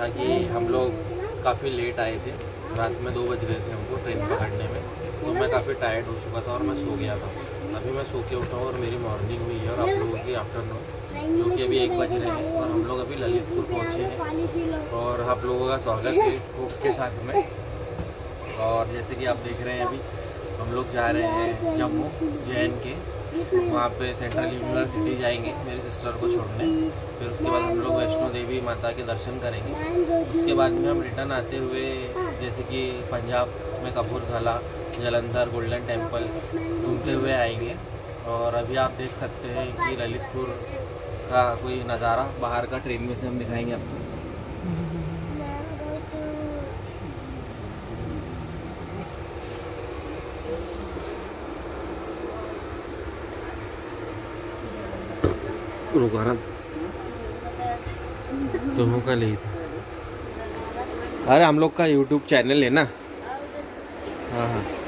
था कि हम लोग काफ़ी लेट आए थे। रात में दो बज गए थे हमको ट्रेन पकड़ने में। तो मैं काफ़ी टायर्ड हो चुका था और मैं सो गया था। अभी मैं सो के उठा और मेरी मॉर्निंग हुई है और आप लोगों की आफ्टरनून जो कि अभी एक बज रहे हैं और हम लोग अभी ललितपुर पहुँचे हैं। और आप लोगों का स्वागत है इस कोक के साथ में। और जैसे कि आप देख रहे हैं अभी, हम लोग जा रहे हैं जम्मू जे के। वहाँ पे सेंट्रल यूनिवर्सिटी जाएँगे मेरी सिस्टर को छोड़ने। फिर उसके बाद हम लोग वैष्णो देवी माता के दर्शन करेंगे। उसके बाद में हम रिटर्न आते हुए जैसे कि पंजाब में कपूरथला जलंधर गोल्डन टेंपल घूमते हुए आएँगे। और अभी आप देख सकते हैं कि ललितपुर का कोई नज़ारा बाहर का ट्रेन में से हम दिखाएँगे आपको। रुका ना तुम्हों का था। अरे हम लोग का यूट्यूब चैनल है ना? हाँ हाँ।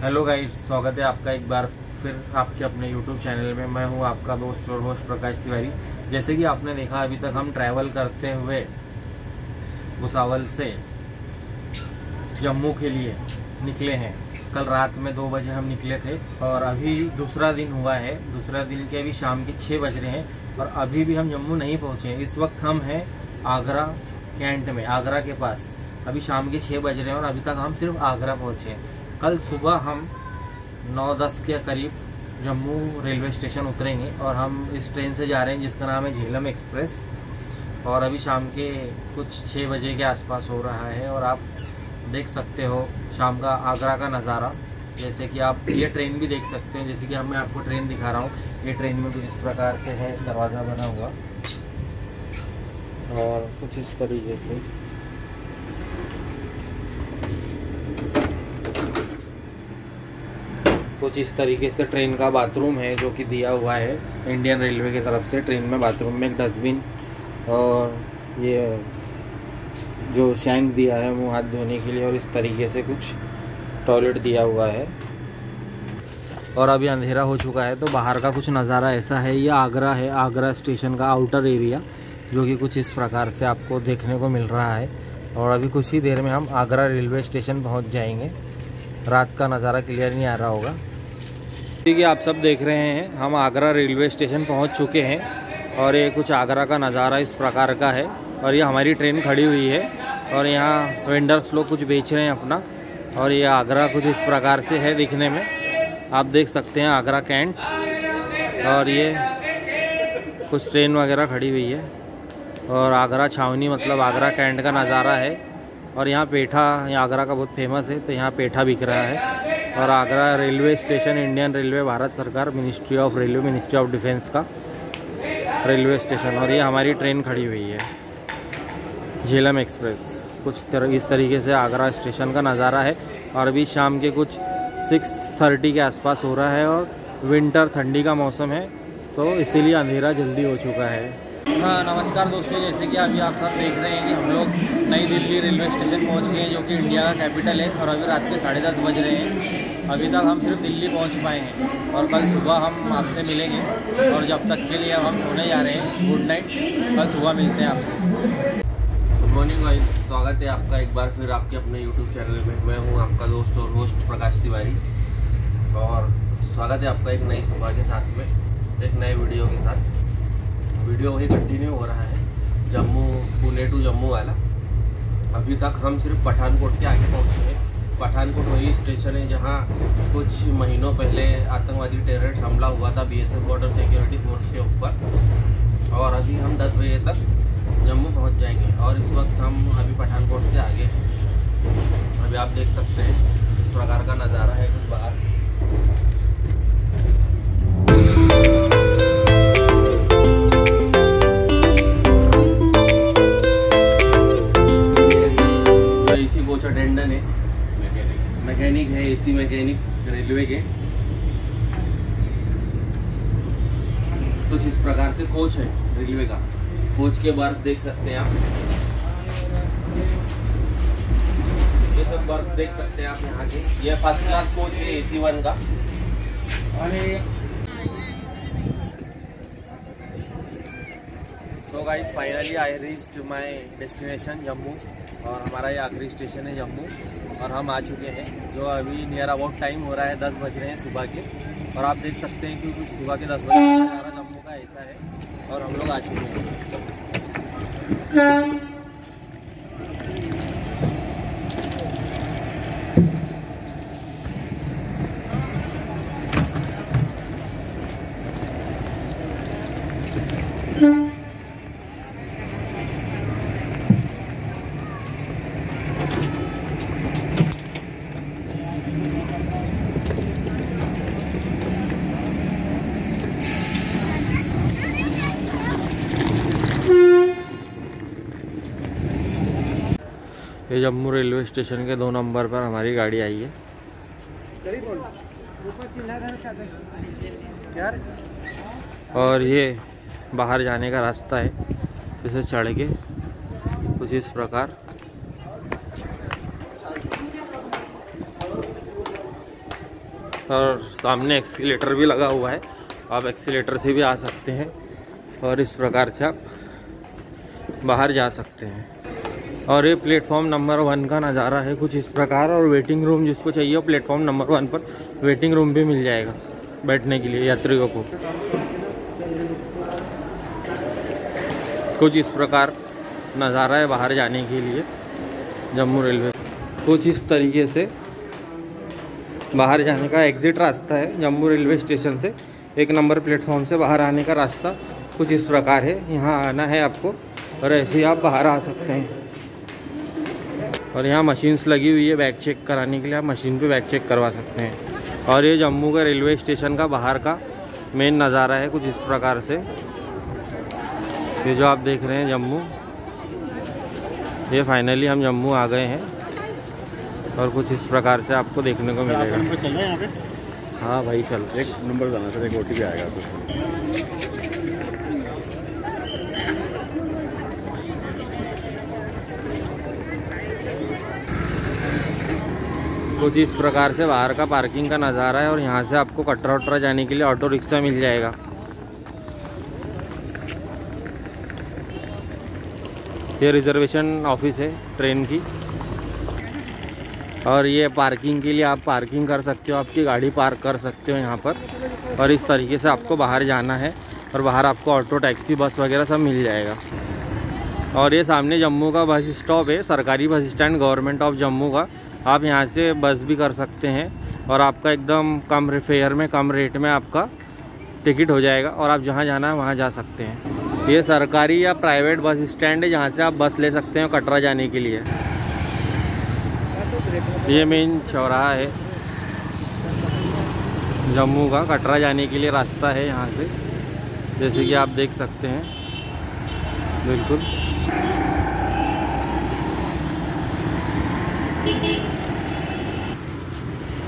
हेलो गाइस स्वागत है आपका एक बार फिर आपके अपने यूट्यूब चैनल में। मैं हूँ आपका दोस्त और होस्ट प्रकाश तिवारी। जैसे कि आपने देखा, अभी तक हम ट्रैवल करते हुए भुसावल से जम्मू के लिए निकले हैं। कल रात में दो बजे हम निकले थे और अभी दूसरा दिन हुआ है। दूसरा दिन के अभी शाम के छः बज रहे हैं और अभी भी हम जम्मू नहीं पहुँचे इस वक्त हम हैं आगरा कैंट में, आगरा के पास। अभी शाम के छः बज रहे हैं और अभी तक हम सिर्फ़ आगरा पहुँचे कल सुबह हम नौ दस के करीब जम्मू रेलवे स्टेशन उतरेंगे और हम इस ट्रेन से जा रहे हैं जिसका नाम है झेलम एक्सप्रेस। और अभी शाम के कुछ छः बजे के आसपास हो रहा है और आप देख सकते हो शाम का आगरा का नज़ारा। जैसे कि आप ये ट्रेन भी देख सकते हैं, जैसे कि हम मैं आपको ट्रेन दिखा रहा हूँ। ये ट्रेन में कुछ इस प्रकार से है, दरवाज़ा बना हुआ। और कुछ इस तरीके से। कुछ इस तरीके से ट्रेन का बाथरूम है जो कि दिया हुआ है। इंडियन रेलवे की तरफ़ से ट्रेन में बाथरूम में एक डस्टबिन और ये जो शैंक दिया है मुँह हाथ धोने के लिए और इस तरीके से कुछ टॉयलेट दिया हुआ है। और अभी अंधेरा हो चुका है तो बाहर का कुछ नज़ारा ऐसा है। ये आगरा है, आगरा स्टेशन का आउटर एरिया जो कि कुछ इस प्रकार से आपको देखने को मिल रहा है। और अभी कुछ ही देर में हम आगरा रेलवे स्टेशन पहुँच जाएँगे। रात का नज़ारा क्लियर नहीं आ रहा होगा। कि आप सब देख रहे हैं, हम आगरा रेलवे स्टेशन पहुँच चुके हैं और ये कुछ आगरा का नज़ारा इस प्रकार का है और ये हमारी ट्रेन खड़ी हुई है और यहाँ वेंडर्स लोग कुछ बेच रहे हैं अपना और ये आगरा कुछ इस प्रकार से है दिखने में। आप देख सकते हैं आगरा कैंट और ये कुछ ट्रेन वगैरह खड़ी हुई है और आगरा छावनी मतलब आगरा कैंट का नज़ारा है। और यहाँ पेठा, यहाँ आगरा का बहुत फ़ेमस है तो यहाँ पेठा बिक रहा है। और Agra railway station Indian railway Bharat सरकार ministry of railway ministry of defence का रेलवे स्टेशन और ये हमारी ट्रेन खड़ी हुई है, झेलम एक्सप्रेस कुछ तरह इस तरीके से आगरा स्टेशन का नज़ारा है। और अभी शाम के कुछ सिक्स थर्टी के आसपास हो रहा है और विंटर ठंडी का मौसम है तो इसीलिए अंधेरा जल्दी हो चुका है। हाँ नमस्कार दोस्तों, जैसे कि अभी आप सब देख रहे हैं कि हम लोग नई दिल्ली रेलवे स्टेशन पहुँच गए हैं, जो कि इंडिया का कैपिटल है, और अभी रात के साढ़े दस बज रहे हैं। अभी तक हम सिर्फ़ दिल्ली पहुँच पाए हैं, और कल सुबह हम आपसे मिलेंगे, और जब तक के लिए हम सोने जा रहे हैं गुड नाइट कल सुबह मिलते हैं आपसे। गुड मॉर्निंग भाई स्वागत है आपका एक बार फिर आपके अपने यूट्यूब चैनल में। मैं हूँ आपका दोस्त और होस्ट प्रकाश तिवारी, और स्वागत है आपका एक नई सुबह के साथ में, एक नए वीडियो के साथ। वीडियो वही कंटिन्यू हो रहा है, जम्मू, पुणे टू जम्मू वाला। अभी तक हम सिर्फ़ पठानकोट के आगे पहुँचे हैं। पठानकोट वही स्टेशन है जहाँ कुछ महीनों पहले आतंकवादी टेररिस्ट हमला हुआ था बीएसएफ बॉर्डर सिक्योरिटी फोर्स के ऊपर। और अभी हम 10 बजे तक जम्मू पहुँच जाएँगे। और इस वक्त हम अभी पठानकोट से आगे अभी आप देख सकते हैं, इस प्रकार का नज़ारा है कुछ बाहर। कोच अटेंडेंट है। मैकेनिक है एसी मैकेनिक रेलवे के। कुछ इस प्रकार से कोच है रेलवे का। कोच के बर्थ देख सकते हैं आप। ये सब बर्थ देख सकते हैं आप यहाँ के। ये फ़र्स्ट क्लास कोच है एसी वन का। So guys finally I reached my destination Jammu और हमारा ये आखिरी स्टेशन है जम्मू, और हम आ चुके हैं, जो अभी नियर अबाउट टाइम हो रहा है, दस बज रहे हैं सुबह के। और आप देख सकते हैं कि कुछ सुबह के दस बजे नज़ारा जम्मू का ऐसा है, और हम लोग आ चुके हैं। ये जम्मू रेलवे स्टेशन के दो नंबर पर हमारी गाड़ी आई है। और ये बाहर जाने का रास्ता है इसे चढ़ के कुछ इस प्रकार। और सामने एक्सीटर भी लगा हुआ है आप एक्सीटर से भी आ सकते हैं और इस प्रकार से आप बाहर जा सकते हैं। और ये प्लेटफॉर्म नंबर वन का नज़ारा है कुछ इस प्रकार और वेटिंग रूम जिसको चाहिए प्लेटफॉर्म नंबर वन पर वेटिंग रूम भी मिल जाएगा बैठने के लिए यात्रियों को। कुछ इस प्रकार नज़ारा है बाहर जाने के लिए जम्मू रेलवे। कुछ इस तरीके से बाहर जाने का एग्ज़िट रास्ता है जम्मू रेलवे स्टेशन से। एक नंबर प्लेटफॉर्म से बाहर आने का रास्ता कुछ इस प्रकार है। यहाँ आना है आपको और ऐसे ही आप बाहर आ सकते हैं। और यहाँ मशीन्स लगी हुई है बैग चेक कराने के लिए। आप मशीन पे बैग चेक करवा सकते हैं। और ये जम्मू का रेलवे स्टेशन का बाहर का मेन नज़ारा है कुछ इस प्रकार से। ये जो आप देख रहे हैं जम्मू ये फाइनली हम जम्मू आ गए हैं। और कुछ इस प्रकार से आपको देखने को मिलेगा। है भाई चल। एक नंबर जाना सर एक ओ आएगा आपको। कुछ इस प्रकार से बाहर का पार्किंग का नज़ारा है और यहाँ से आपको कटरा वटरा जाने के लिए ऑटो रिक्शा मिल जाएगा। ये रिजर्वेशन ऑफ़िस है ट्रेन की। और ये पार्किंग के लिए आप पार्किंग कर सकते हो, आपकी गाड़ी पार्क कर सकते हो यहाँ पर। और इस तरीके से आपको बाहर जाना है और बाहर आपको ऑटो, टैक्सी, बस वगैरह सब मिल जाएगा। और ये सामने जम्मू का बस स्टॉप है, सरकारी bus stand, government of Jammu का। आप यहाँ से बस भी कर सकते हैं और आपका एकदम कम फेयर में, कम रेट में आपका टिकट हो जाएगा और आप जहाँ जाना है वहाँ जा सकते हैं। ये सरकारी या प्राइवेट बस स्टैंड है जहाँ से आप बस ले सकते हैं कटरा जाने के लिए। ये मेन चौराहा है। जम्मू का कटरा जाने के लिए रास्ता है यहाँ से। जैसे कि आप देख सकते हैं। बिल्कुल।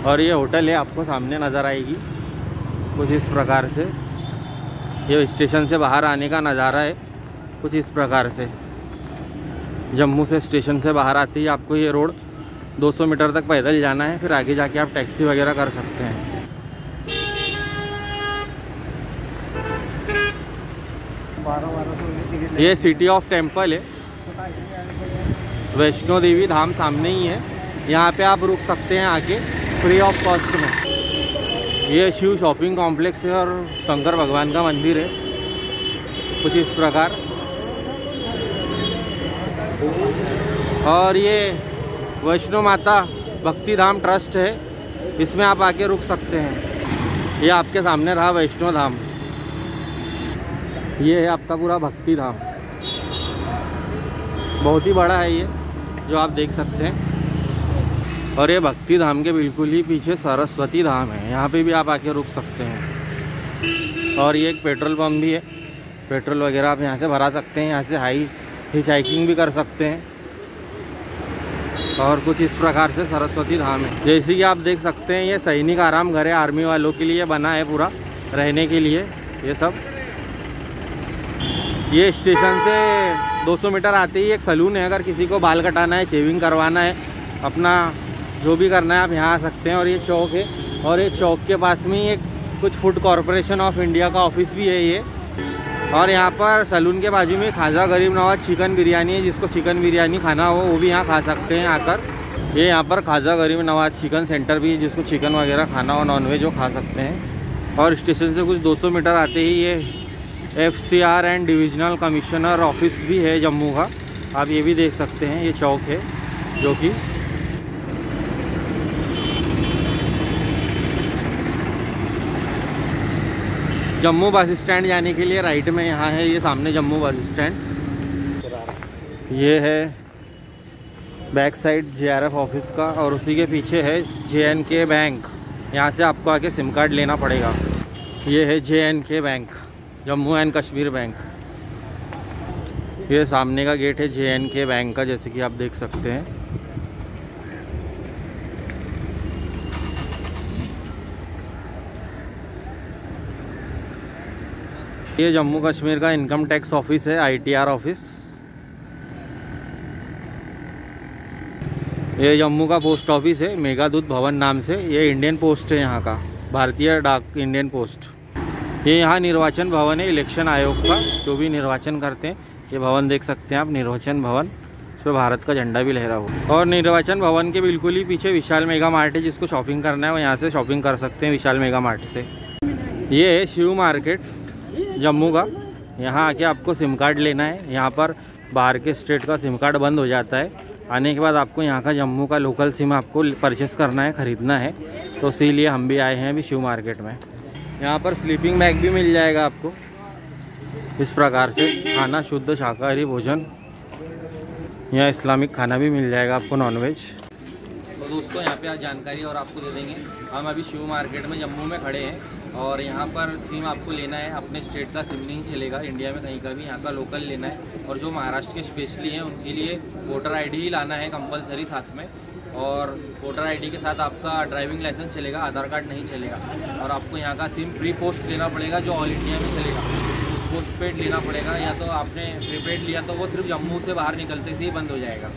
और ये होटल है, आपको सामने नज़र आएगी। कुछ इस प्रकार से। ये स्टेशन से बाहर आने का नज़ारा है, कुछ इस प्रकार से। जम्मू से स्टेशन से बाहर आते ही आपको ये रोड 200 मीटर तक पैदल जाना है, फिर आगे जाके आप टैक्सी वगैरह कर सकते हैं। ये सिटी ऑफ़ टेंपल है। वैष्णो देवी धाम सामने ही है। यहाँ पे आप रुक सकते हैं आके फ्री ऑफ़ कॉस्ट में। ये शिव शॉपिंग कॉम्प्लेक्स है और शंकर भगवान का मंदिर है। कुछ इस प्रकार। और ये वैष्णो माता भक्ति धाम ट्रस्ट है। इसमें आप आके रुक सकते हैं। ये आपके सामने रहा वैष्णो धाम। ये है आपका पूरा भक्ति धाम बहुत ही बड़ा है ये, जो आप देख सकते हैं। और ये भक्ति धाम के बिल्कुल ही पीछे सरस्वती धाम है। यहाँ पे भी आप आके रुक सकते हैं। और ये एक पेट्रोल पम्प भी है। पेट्रोल वगैरह आप यहाँ से भरा सकते हैं। यहाँ से हाई हिचाइकिंग भी कर सकते हैं। और कुछ इस प्रकार से सरस्वती धाम है। जैसे कि आप देख सकते हैं, ये सैनिक आराम घर है। आर्मी वालों के लिए बना है पूरा रहने के लिए, ये सब। ये स्टेशन से 200 मीटर आते ही एक सलून है। अगर किसी को बाल कटाना है, शेविंग करवाना है, अपना जो भी करना है आप यहाँ आ सकते हैं और ये चौक है। और ये चौक के पास में ही एक कुछ फ़ूड कॉरपोरेशन ऑफ़ इंडिया का ऑफ़िस भी है ये। और यहाँ पर सलून के बाजू में खाजा गरीब नवाज़ चिकन बिरयानी है, जिसको चिकन बिरयानी खाना हो, वो भी यहाँ खा सकते हैं आकर। ये यहाँ पर खाजा गरीब नवाज़ चिकन सेंटर भी है, जिसको चिकन वगैरह खाना हो नॉनवेज वो खा सकते हैं। और स्टेशन से कुछ 200 मीटर आते ही ये F C R and divisional commissioner office भी है जम्मू का। आप ये भी देख सकते हैं, ये चौक है, जो कि जम्मू बस स्टैंड जाने के लिए राइट में यहाँ है, ये सामने जम्मू बस स्टैंड। ये है बैक साइड जेआरएफ ऑफ़िस का और उसी के पीछे है जेएनके बैंक यहाँ से आपको आके सिम कार्ड लेना पड़ेगा। ये है J N K bank Jammu and Kashmir bank ये सामने का गेट है जे एन के बैंक का, जैसे कि आप देख सकते हैं। ये जम्मू कश्मीर का इनकम टैक्स ऑफ़िस है आईटीआर ऑफ़िस। ये जम्मू का पोस्ट ऑफ़िस है, मेघादूत भवन नाम से। ये इंडियन पोस्ट है यहाँ का, भारतीय डाक इंडियन पोस्ट। ये यहाँ निर्वाचन भवन है, इलेक्शन आयोग का, जो भी निर्वाचन करते हैं, ये भवन देख सकते हैं आप, निर्वाचन भवन। इस पर भारत का झंडा भी लहरा हुआ। और निर्वाचन भवन के बिल्कुल ही पीछे विशाल मेगा मार्ट है, जिसको शॉपिंग करना है वो यहाँ से शॉपिंग कर सकते हैं विशाल मेगा मार्ट से। ये है शिव मार्केट। जम्मू का। यहाँ आके आपको सिम कार्ड लेना है। यहाँ पर बाहर के स्टेट का सिम कार्ड बंद हो जाता है। आने के बाद आपको यहाँ का जम्मू का लोकल सिम आपको परचेस करना है, ख़रीदना है। तो इसीलिए हम भी आए हैं अभी शिव मार्केट में। यहाँ पर स्लीपिंग बैग भी मिल जाएगा आपको। इस प्रकार से खाना शुद्ध शाकाहारी भोजन। यहाँ इस्लामिक खाना भी मिल जाएगा आपको नॉनवेज तो दोस्तों, यहाँ पे आप जानकारी और आपको दे देंगे। हम अभी शिव मार्केट में जम्मू में खड़े हैं। और यहाँ पर सिम आपको लेना है। अपने स्टेट का सिम नहीं चलेगा। इंडिया में कहीं का भी यहाँ का लोकल लेना है। और जो महाराष्ट्र के स्पेशली हैं, उनके लिए वोटर आईडी ही लाना है कंपलसरी साथ में। और वोटर आईडी के साथ आपका ड्राइविंग लाइसेंस चलेगा, आधार कार्ड नहीं चलेगा। और आपको यहाँ का सिम प्री पोस्ट लेना पड़ेगा, जो ऑल इंडिया में चलेगा। पोस्ट पेड लेना पड़ेगा, या तो आपने प्रीपेड लिया तो वो सिर्फ़ जम्मू से बाहर निकलते से ही बंद हो जाएगा।